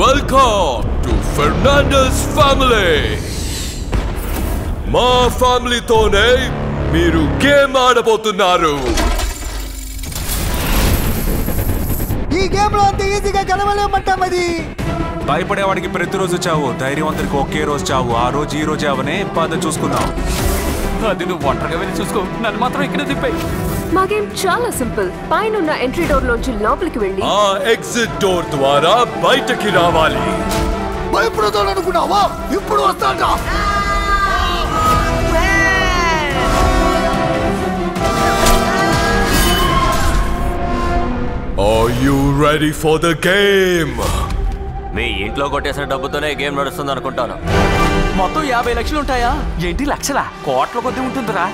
Welcome to Fernandes family మా ఫ్యామిలీతోనే మీరు గేమ్ ఆడబోతున్నారు. ఈ గేమ్లో అంత ఈజీగా గెలవలేమంటాం అది. భయపడేవాడికి ప్రతిరోజు చావు ధైర్యవంతుడికి ఒకే రోజు చావు ఆ రోజు ఈ రోజు అవనే పద చూసుకుందాం. అది నువ్వు ఒంటరిగా వెళ్ళి చూసుకో నన్ను మాత్రం ఇక్కడే తిప్పాయి మా గేమ్ చాలా సింపుల్. పైన ఎంట్రీ డోర్ లోంచి లోపలికి వెళ్ళి ఆ ఎగ్జిట్ డోర్ ద్వారా బయటకి రావాలి. భయపడతాను అనుకున్నావా ఇప్పుడు వస్తాడా are you ready for the game మీ ఇంట్లో కొట్టేసిన డబ్బుతోనే గేమ్ నడుస్తుంది అనుకుంటాను మొత్తం యాభై లక్షలు ఉంటాయా ఏంటి లక్షల? కోట్ల కొద్ది ఉంటుందిరా.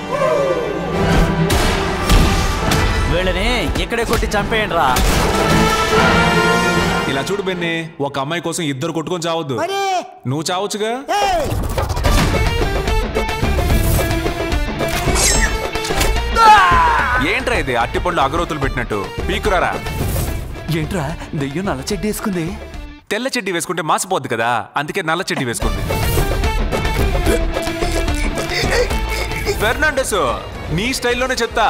వీళ్ళని ఇక్కడే కొట్టి చంపేయండి రా ఇలా చూడు బెన్ని ఒక అమ్మాయి కోసం ఇద్దరు కొట్టుకొని చావద్దు. నువ్వు చావచ్చుగా? ఏంట్రా ఇది? అట్టిపండ్లు అగరోతులు పెట్టినట్టు. పీకురారా? ఏంట్రా దెయ్యం నల్ల చెడ్డి వేసుకుంది. తెల్ల చెడ్డి వేసుకుంటే మాసిపోద్ది కదా? అందుకే నల్ల చెడ్డి వేసుకుంది. ఫెర్నాండస్ నీ స్టైల్లోనే చెప్తా.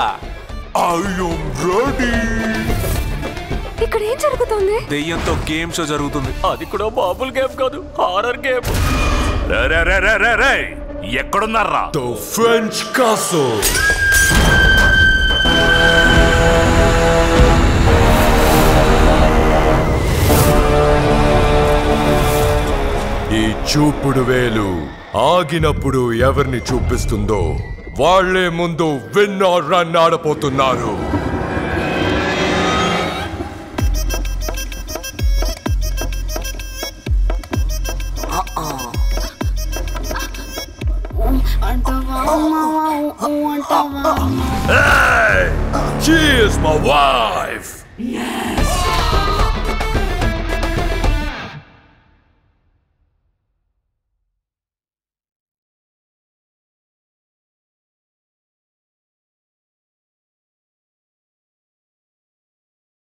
ఇక్కడ ఏం జరుగుతోంది? దెయ్యంతో గేమ్ షో జరుగుతుంది. అది కూడా మామూలు గేమ్ కాదు హారర్ గేమ్. ఎక్కడున్నారా? ద ఫ్రెంచ్ కాసల్ ఈ చూపుడు వేలు ఆగినప్పుడు ఎవరిని చూపిస్తుందో వాళ్ళే ముందు విన్ ఆర్ రన్ ఆడపోతున్నారు She is my wife.